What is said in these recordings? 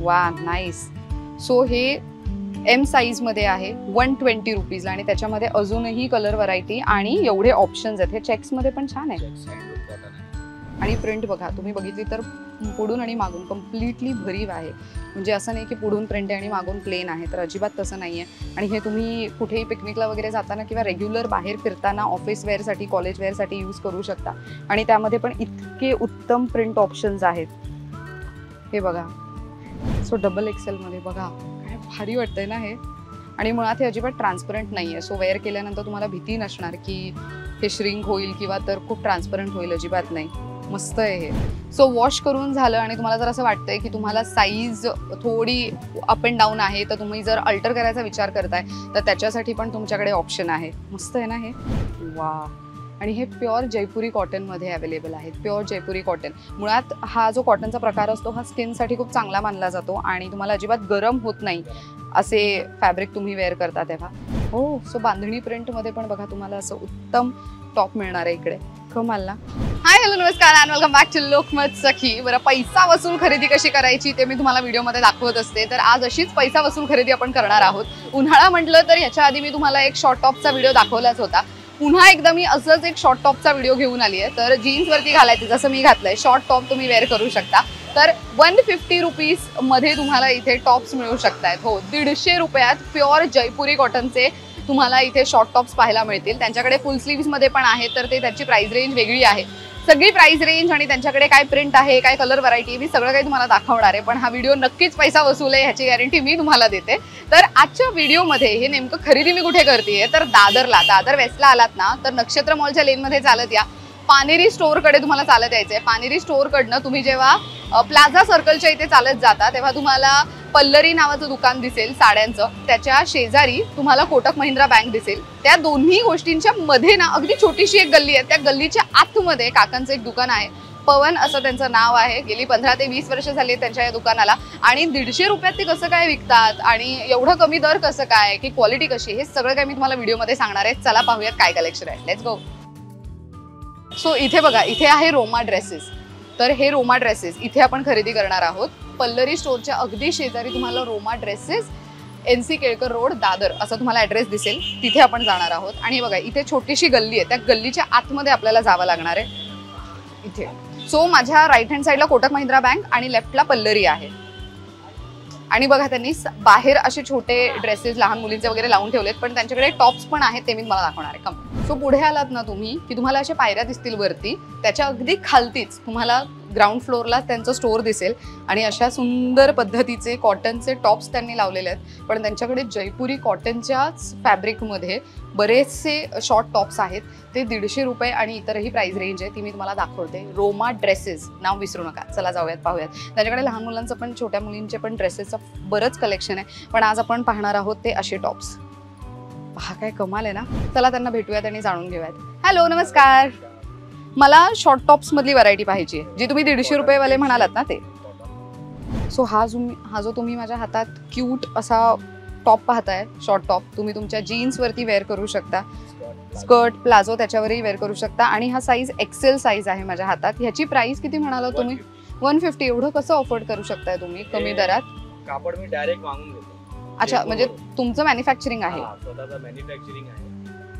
वा nice so हे M साईजमध्ये आहे वन ट्वेंटी रुपीज आणि त्याच्यामध्ये अजूनही कलर व्हरायटी आणि एवढे ऑप्शन्स आहेत. हे चेक्समध्ये पण छान आहे. आणि प्रिंट बघा तुम्ही बघितली तर पुढून आणि मागून कम्प्लिटली भरीव आहे. म्हणजे असं नाही की पुढून प्रिंट आहे आणि मागून प्लेन आहे तर अजिबात तसं नाही आहे आणि हे तुम्ही कुठेही पिकनिकला वगैरे जाताना किंवा रेग्युलर बाहेर फिरताना ऑफिस वेअरसाठी कॉलेज वेअरसाठी यूज करू शकता. आणि त्यामध्ये पण इतके उत्तम प्रिंट ऑप्शन्स आहेत. हे बघा. सो डबल एक्सेलमध्ये बघा काय भारी वाटतंय ना हे. आणि मुळात हे अजिबात ट्रान्सपरंट नाही आहे सो वेअर केल्यानंतर तुम्हाला भीती नसणार की हे श्रिंक होईल किंवा तर खूप ट्रान्सपरंट होईल अजिबात नाही. मस्त आहे हे. सो वॉश करून झालं आणि तुम्हाला जर असं वाटतंय की तुम्हाला साईज थोडी अप अँड डाऊन आहे तर तुम्ही जर अल्टर करायचा विचार करताय तर त्याच्यासाठी पण तुमच्याकडे ऑप्शन आहे. मस्त आहे ना हे? वा आणि हे प्युअर जयपुरी कॉटनमध्ये अवेलेबल आहेत प्युअर जयपुरी कॉटन. मुळात हा जो कॉटनचा प्रकार असतो हा स्किनसाठी खूप चांगला मानला जातो आणि तुम्हाला अजिबात गरम होत नाही असे फॅब्रिक तुम्ही वेअर करता तेव्हा. हो सो बांधणी प्रिंटमध्ये पण बघा तुम्हाला असं उत्तम टॉप मिळणार आहे इकडे. कमाल ना हाय हॅलो नमस्कार and welcome back to Lokmat Sakhi. बरं पैसा वसूल खरेदी कशी करायची ते मी तुम्हाला व्हिडिओमध्ये दाखवत असते. तर आज अशीच पैसा वसूल खरेदी आपण करणार आहोत. उन्हाळा म्हटलं तर याच्या आधी मी तुम्हाला एक शॉर्ट टॉपचा व्हिडिओ दाखवलाच होता. पुन्हा एकदा मी असंच एक शॉर्ट टॉपचा व्हिडिओ घेऊन आली आहे तर जीन्सवरती घालायचं जसं मी घातलंय शॉर्ट टॉप तुम्ही वेअर करू शकता. तर वन फिफ्टी रुपीजमध्ये तुम्हाला इथे टॉप्स मिळू शकतात हो दीडशे रुपयात प्युअर जयपुरी कॉटनचे तुम्हाला इथे शॉर्ट टॉप्स पाहायला मिळतील. त्यांच्याकडे फुल स्लीव्समध्ये पण आहेत तर ते त्याची प्राईस रेंज वेगळी आहे. सगळी प्राइस रेंज आणि त्यांच्याकडे काय प्रिंट आहे काय कलर व्हरायटी मी सगळं काही तुम्हाला दाखवणार आहे. पण हा व्हिडिओ नक्कीच पैसा वसूल आहे ह्याची गॅरंटी मी तुम्हाला देते. तर आजच्या व्हिडिओमध्ये हे नेमकं खरेदी मी कुठे करते तर दादरला. दादर वेस्टला आलात ना तर नक्षत्र मॉलच्या लेनमध्ये चालत या. पानेरी स्टोअरकडे तुम्हाला चालत यायचं आहे पानेरी स्टोअरकडनं तुम्ही जेव्हा प्लाझा सर्कलच्या इथे चालत जाता तेव्हा तुम्हाला पल्लरी नावाचं दुकान दिसेल साड्यांचं त्याच्या शेजारी तुम्हाला कोटक महिंद्रा बँक दिसेल. त्या दोन्ही गोष्टींच्या मध्ये ना अगदी छोटीशी एक गल्ली आहे. त्या गल्लीच्या आतमध्ये काकांचं एक दुकान आहे. पवन असं त्यांचं नाव आहे. गेली पंधरा ते वीस वर्ष झाली आहेत त्यांच्या या दुकानाला. आणि दीडशे रुपयात ते कसं काय विकतात? आणि एवढं कमी दर कसं काय? की क्वालिटी कशी? हे सगळं काय मी तुम्हाला व्हिडिओमध्ये सांगणार आहे. चला पाहूयात काय कलेक्शन आहे. लेट्स गो सो इथे बघा इथे आहे रोमा ड्रेसेस तर हे रोमा ड्रेसेस इथे आपण खरेदी करणार आहोत. पल्लरी स्टोरच्या अगदी शेजारी तुम्हाला Roma dresses N C Kelkar road Dadar असं तुम्हाला ॲड्रेस दिसेल. तिथे आपण जाणार आहोत. आणि बघा इथे छोटीशी गल्ली आहे. त्या गल्लीच्या आतमध्ये आपल्याला जावं लागणार आहे. इथे. सो माझ्या राईट हँड साईडला कोटक महिंद्रा बँक आणि लेफ्टला पल्लरी आहे. आणि बघा त्यांनी स- बाहेर असे छोटे ड्रेसेस लहान मुलींचे वगैरे लावून ठेवलेत पण त्यांच्याकडे टॉप्स पण आहेत ते मी तुम्हाला दाखवणार आहे. कम सो पुढे आलात ना तुम्ही की तुम्हाला अशा पायऱ्या दिसतील वरती. त्याच्या अगदी खालतीच तुम्हाला ग्राउंड फ्लोअरला त्यांचं स्टोअर दिसेल. आणि अशा सुंदर पद्धतीचे कॉटनचे टॉप्स त्यांनी लावलेले आहेत. पण त्यांच्याकडे जयपुरी कॉटनच्याच फॅब्रिकमध्ये बरेचसे शॉर्ट टॉप्स आहेत. ते दीडशे रुपये आणि इतरही प्राईज रेंज आहे. ती मी तुम्हाला दाखवते. रोमा ड्रेसेस नाव विसरू नका. चला जाऊयात पाहूयात. त्यांच्याकडे लहान मुलांचं पण छोट्या मुलींचे पण ड्रेसेसचं बरंच कलेक्शन आहे. पण आज आपण पाहणार आहोत ते असे टॉप्स हा काय कमाल आहे ना. चला त्यांना भेटूयात आणि जाणून घेऊयात. हॅलो नमस्कार. मला शॉर्ट टॉप्स मधली व्हरायटी पाहिजे. जी तुम्ही दीडशे रुपयेवाले म्हणालात ना ते. सो हा जो हा जो तुम्ही माझ्या हातात क्यूट असा टॉप पाहताय शॉर्ट टॉप तुम्ही तुमच्या जीन्सवरती वेअर करू शकता. स्कर्ट प्लाझो त्याच्यावरही वेअर करू शकता. आणि हा साईज एक्सेल साईज आहे माझ्या हातात. ह्याची प्राइस किती म्हणाला तुम्ही? वन फिफ्टी एवढं कसं अफोर्ड करू शकताय तुम्ही कमी दरात? कापड मी डायरेक्ट मागून घेतो. अच्छा म्हणजे तुमचं मॅन्युफॅक्चरिंग आहे. स्वतःचं मॅन्युफॅक्चरिंग आहे.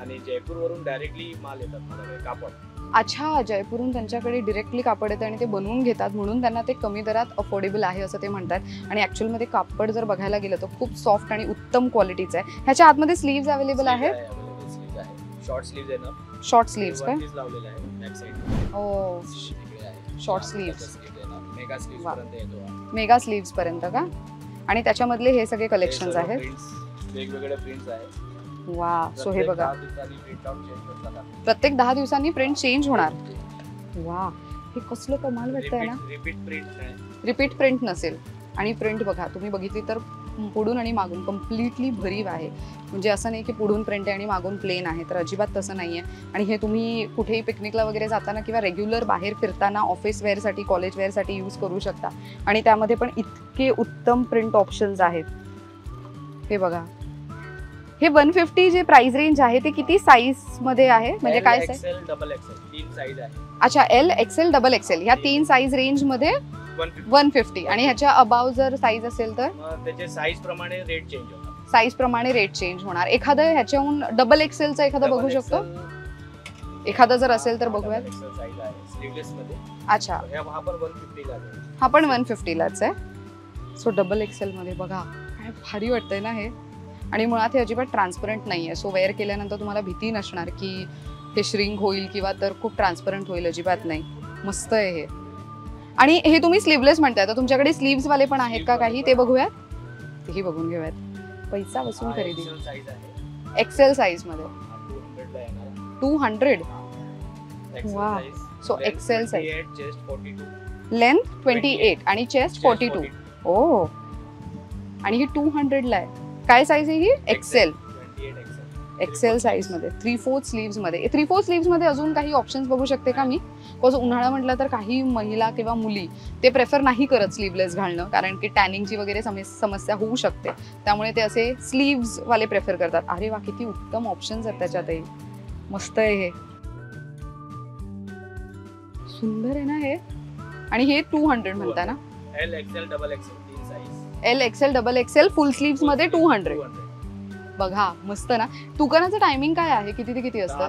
आणि जयपूर वरून डायरेक्टली माल येतात कापड. अच्छा जयपूरहून त्यांच्याकडे डिरेक्टली कापड येतं आणि ते बनवून घेतात म्हणून त्यांना ते कमी दरात अफोर्डेबल आहे असं ते म्हणतात. आणि ऍक्च्युअलमध्ये कापड जर बघायला गेलं तर खूप सॉफ्ट आणि उत्तम क्वालिटीचं आहे. ह्याच्या आतमध्ये स्लीव्ज अवेलेबल आहेत? शॉर्ट स्लीव्ज आहे. ना? शॉर्ट स्लीव्ज काय वरतीच लावलेलं आहे बॅक साईड ओ. मेगा स्लीव्ज वा. पर्यंत येतो. मेगा स्लीव्स पर्यंत का? आणि त्याच्यामधले हे सगळे कलेक्शन सर्व आहेत? वेगवेगळे प्रिंट्स आहेत. वा सो हे बघा. प्रत्येक दहा दिवसांनी प्रिंट चेंज होणार. वा हे कसलं कमाल वाटतंय ना. रिपीट प्रिंट आहे. रिपीट प्रिंट नसेल. आणि प्रिंट बघा तुम्ही बघितली तर पुढून आणि मागून कम्प्लिटली भरीव आहे. म्हणजे असं नाही की पुढून प्रिंट आहे आणि मागून प्लेन आहे तर अजिबात तसं नाही आहे आणि हे तुम्ही कुठेही पिकनिकला वगैरे जाताना किंवा रेग्युलर बाहेर फिरताना ऑफिस वेअरसाठी कॉलेज वेअरसाठी यूज करू शकता. आणि त्यामध्ये पण इतके उत्तम प्रिंट ऑप्शन्स आहेत. हे बघा. हे वन फिफ्टी जे प्राइस रेंज आहे ते किती साईजमध्ये आहे? म्हणजे काय डबल एक्सेल अच्छा एल एक्सेल डबल एक्सेल ह्या तीन साईज रेंजमध्ये वन फिफ्टी आणि ह्याच्या अबाव जर साईज असेल तर? त्याचे साईज प्रमाणे रेट चेंज साईज प्रमाणे रेट चेंज होणार. एखादं ह्याच्याहून डबल एक्सेलचं एखादं बघू शकतो? एखादं जर असेल तर मध्ये. अच्छा. हा. हा पण वन फिफ्टीलाच आहे. सो डबल एक्सेल मध्ये बघा काय भारी वाटतंय ना हे. आणि मुळात हे अजिबात ट्रान्सपरंट नाही आहे सो वेअर केल्यानंतर तुम्हाला भीती नसणार की हे श्रिंक होईल किंवा तर खूप ट्रान्सपरंट होईल अजिबात नाही. मस्त आहे हे. आणि हे तुम्ही स्लीवलेस म्हणताय. तर तुमच्याकडे स्लीव्स वाले पण आहेत का काही? ते बघूयात. तेही बघून घेऊयात. पैसा बसून खरेदी. एक्सेल साईजमध्ये. 200 ला येणार. Two hundred size. 28, chest 42. Length twenty eight आणि चेस्ट फोर्टी टू ओ आणि ही टू हंड्रेडला आहे. काय साईज आहे ही? XL 28 XL. एक्सेल साईजमध्ये. थ्री फोर्थ स्लीव्समध्ये. थ्री फोर्थ स्लीव्समध्ये अजून काही ऑप्शन्स बघू शकते का मी? बिकॉज उन्हाळा म्हटलं तर काही महिला किंवा मुली ते प्रेफर नाही करत स्लीवलेस घालणं. कारण की टॅनिंगची वगैरे समे- समस्या होऊ शकते. त्यामुळे ते असे स्लीव्स वाले प्रेफर करतात. अरे वा किती उत्तम ऑप्शन्स आहेत त्याच्यातही मस्त आहे हे. सुंदर आहे ना हे? आणि हे टू हंड्रेड म्हणता ना? Double XL तीन size. L XL double XL full स्लीव्समध्ये two hundred 200. बघा मस्त ना. दुकानाचं टायमिंग काय आहे? किती ते किती असतं.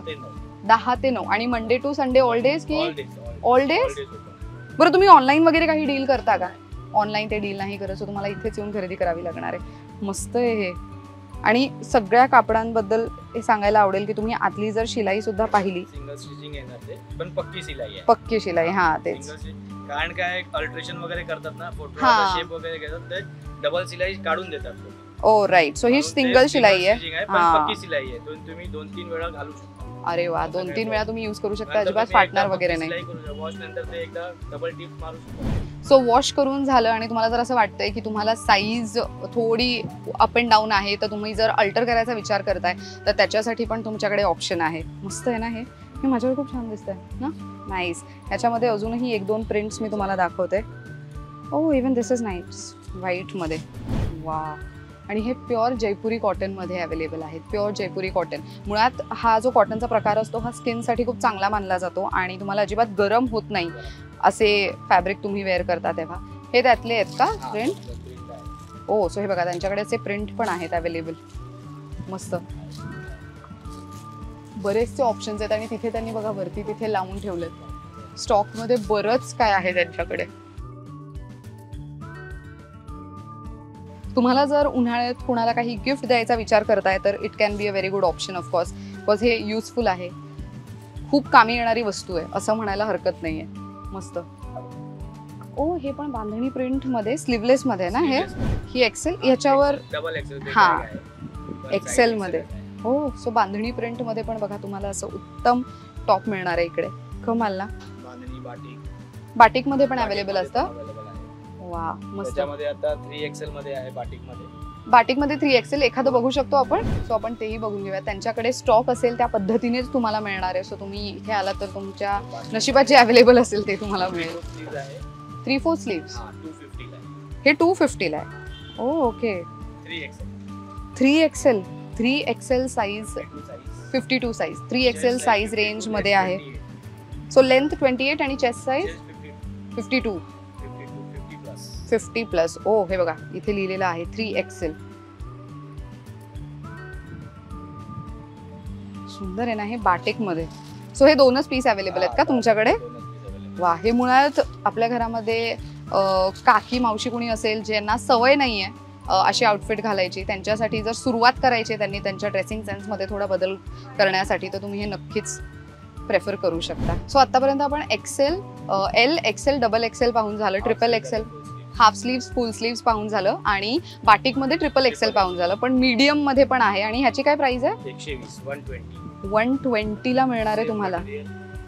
दहा ते नऊ. आणि Monday to Sunday all days की days open. बरं तुम्ही ऑनलाईन वगैरे काही डील करता का? ऑनलाईन ते डील नाही करत सो तुम्हाला इथेच येऊन खरेदी करावी लागणार आहे. मस्त आहे हे. आणि सगळ्या कापडांबद्दल हे सांगायला आवडेल की तुम्ही आतली जर शिलाई सुद्धा पाहिली. पण पक्की आहे. पक्की शिलाई हा तेच. कारण काय अल्ट्रेशन वगैरे करतात ना फोटो हा. शेप वगैरे घेतात डबल सिलाई काढून देतात ओ राईट सो ही सिंगल शिलाई आहे. हा. पक्की सिलाई आहे. दोन तुम्ही दोन तीन वेळा घालू शकता. अरे वा दोन तीन वेळा तुम्ही युज करू शकता. अजिबात फाटणार वगैरे नाही. वॉश नंतर ते एकदा डबल टिप मारू शकता. सो वॉश करून झालं आणि तुम्हाला जर असं वाटतंय की तुम्हाला साईज थोडी अप अँड डाऊन आहे तर तुम्ही जर अल्टर करायचा विचार करताय तर त्याच्यासाठी पण तुमच्याकडे ऑप्शन आहे. मस्त आहे ना हे? हे माझ्यावर खूप छान दिसतंय ना? नाईस ह्याच्यामध्ये अजूनही एक दोन प्रिंट्स मी तुम्हाला दाखवते. ओ इवन दिस इज नाईस व्हाईटमध्ये. वा. आणि हे प्युअर जयपुरी कॉटनमध्ये अवेलेबल आहेत. Pure Jaipuri cotton. मुळात हा जो कॉटनचा प्रकार असतो हा स्किनसाठी खूप चांगला मानला जातो आणि तुम्हाला अजिबात गरम होत नाही असे फॅब्रिक तुम्ही वेअर करता तेव्हा. हे त्यातले आहेत का प्रिंट. ओ सो हे बघा त्यांच्याकडे असे प्रिंट पण आहेत अवेलेबल. मस्त. बरेचसे ऑप्शन्स आहेत आणि तिथे त्यांनी बघा वरती तिथे लावून ठेवलेत. स्टॉकमध्ये बरंच काय आहे त्यांच्याकडे. तुम्हाला जर उन्हाळ्यात कुणाला काही गिफ्ट द्यायचा विचार करताय तर it can be a very good option of course because हे युजफुल आहे खूप कामी येणारी वस्तू आहे असं म्हणायला हरकत नाहीये मस्त ओ हे पण बांधणी प्रिंटमध्ये स्लीवलेस मध्ये ना हे. ही एक्सेल याच्यावर डबल एक्सेल हा. पण Excel size मध्ये. XL आहे. हो सो बांधणी प्रिंटमध्ये पण बघा तुम्हाला असं उत्तम टॉप मिळणार आहे इकडे कमाल ना बाटिक बाटिकमध्ये पण अवेलेबल असतं आहे. वा मस्त. त्याच्यामध्ये आता थ्री एक्सेल मध्ये आहे बाटिकमध्ये बाटिकमध्ये थ्री एक्सेल एखादं बघू शकतो आपण. सो आपण तेही बघून घेऊया. त्यांच्याकडे स्टॉक असेल त्या पद्धतीनेच तुम्हाला मिळणार आहे. सो तुम्ही इथे आलात तर तुमच्या नशिबात जे अवेलेबल असेल ते तुम्हाला मिळेल. थ्री फोर स्लीव्स हा टू हे फिफ्टीला आहे. ओ okay three XL three XL size fifty two size three XL size रेंजमध्ये आहे. सो लेंथ ट्वेंटी एट आणि chest size fifty two fifty plus. Oh हे बघा इथे लिहिलेलं आहे थ्री एक्सेल. सुंदर आहे ना हे बाटिकमध्ये सो हे दोनच पीस अवेलेबल आहेत का तुमच्याकडे? वा हे मुळात आपल्या घरामध्ये काकी मावशी कुणी असेल ज्यांना सवय नाहीये अ, अशी आउटफिट घालायची त्यांच्यासाठी जर सुरुवात करायची आहे त्यांनी त्यांच्या ड्रेसिंग सेन्समध्ये थोडा बदल करण्यासाठी तर तुम्ही हे नक्कीच प्रेफर करू शकता. सो आतापर्यंत आपण XL L XL double XL पाहून झालं triple XL half sleeves full sleeves पाहून झालं आणि बाटिकमध्ये ट्रिपल एक्सेल पाहून झालं. पण मीडियममध्ये पण आहे आणि ह्याची काय प्राइस आहे? एकशे वीस वन ट्वेंटी वन ट्वेंटीला मिळणार आहे तुम्हाला.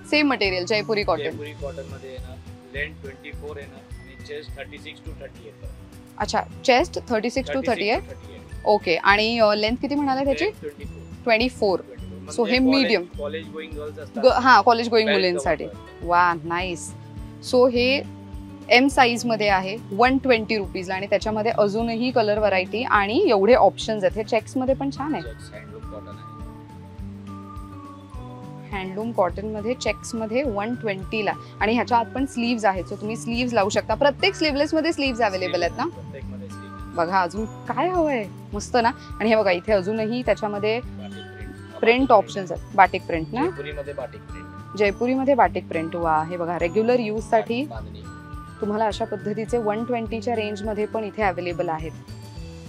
Same material Jaipuri cotton Jaipuri कॉटनमध्ये येणार. लेंथ ट्वेंटी फोर येणार. आणि chest thirty six to thirty येतं. अच्छा chest thirty six to thirty आहे. ओके आणि लेंथ किती म्हणाला त्याची? ट्वेंटी फोर So हे. कॉलेज गोईंग असतात. हा कॉलेज गोईंग मुलींसाठी. वा नाईस सो हे एम साईजमध्ये आहे वन ट्वेंटी रुपीजला आणि त्याच्यामध्ये अजूनही कलर व्हरायटी आणि एवढे ऑप्शन्स आहेत. हे चेक्समध्ये पण छान आहे. आहे. हँडलूम कॉटनमध्ये चेक्समध्ये वन ट्वेंटीला आणि ह्याच्या आत पण स्लीव्ज आहेत. सो तुम्ही स्लीव्ज लावू शकता. प्रत्येक स्लीवलेसमध्ये स्लीव्ज अवेलेबल आहेत ना. बघा अजून काय हवंय मस्त ना? आणि हे बघा इथे अजूनही त्याच्यामध्ये. प्रिंट ऑप्शन्स आहेत. बाटिक प्रिंट ना? जयपुरीमध्ये बाटिक प्रिंट जयपुरीमध्ये बाटिक प्रिंट वा हे बघा रेग्युलर यूजसाठी बांधणी. तुम्हाला अशा पद्धतीचे वन ट्वेंटीच्या रेंजमध्ये पण इथे अवेलेबल आहेत.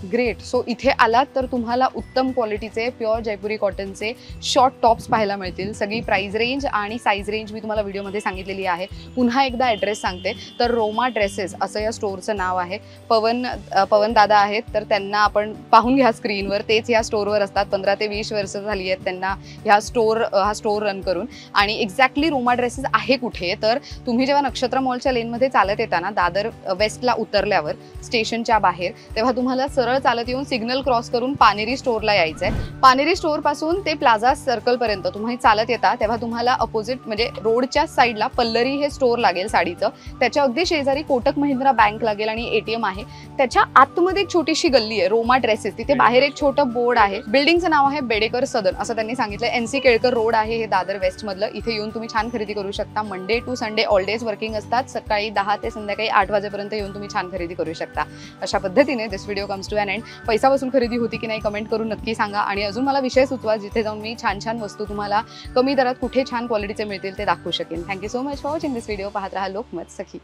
ग्रेट सो इथे आलात तर तुम्हाला उत्तम क्वालिटीचे प्युअर जयपुरी कॉटनचे शॉर्ट टॉप्स पाहायला मिळतील. सगळी प्राईज रेंज आणि साईज रेंज मी तुम्हाला व्हिडिओमध्ये सांगितलेली आहे. पुन्हा एकदा ॲड्रेस सांगते. तर रोमा ड्रेसेस असं या स्टोअरचं नाव आहे. पवन पवन दादा आहेत तर त्यांना आपण पाहून घ्या स्क्रीनवर तेच ह्या स्टोअरवर असतात. पंधरा ते वीस वर्ष झाली आहेत त्यांना ह्या स्टोअर हा स्टोअर रन करून. आणि एक्झॅक्टली रोमा ड्रेसेस आहे कुठे? तर तुम्ही जेव्हा नक्षत्र मॉलच्या लेनमध्ये चालत येताना दादर वेस्टला उतरल्यावर स्टेशनच्या बाहेर तेव्हा तुम्हाला सरळ चालत येऊन सिग्नल क्रॉस करून पानेरी स्टोअरला यायचं आहे पानेरी स्टोअरपासून ते प्लाझा सर्कलपर्यंत तुम्ही चालत येता तेव्हा तुम्हाला अपोजिट म्हणजे रोडच्या साईडला पल्लरी हे स्टोअर लागेल साडीचं. त्याच्या अगदी शेजारी कोटक महिंद्रा बँक लागेल आणि एटीएम आहे. त्याच्या आतमध्ये एक छोटीशी गल्ली आहे रोमा ड्रेसेस. तिथे बाहेर एक छोटं बोर्ड आहे. बिल्डिंगचं नाव आहे बेडेकर सदन असं त्यांनी सांगितलं एनसी केळकर रोड आहे हे दादर वेस्ट मधलं इथे येऊन तुम्ही छान खरेदी करू शकता. Monday to Sunday all days working असतात. सकाळी दहा ते संध्याकाळी आठ वाजेपर्यंत येऊन तुम्ही छान खरेदी करू शकता. अशा पद्धतीने this video comes to an end पैसा वसूल खरेदी होती की नाही कमेंट करून नक्की सांगा. आणि अजून मला विषय सुचवा जिथे जाऊन मी छान छान वस्तू तुम्हाला कमी दरात कुठे छान क्वालिटीचे मिळतील ते दाखवू शकेन. Thank you so much for watching this video पाहत राहा लोकमत सखी.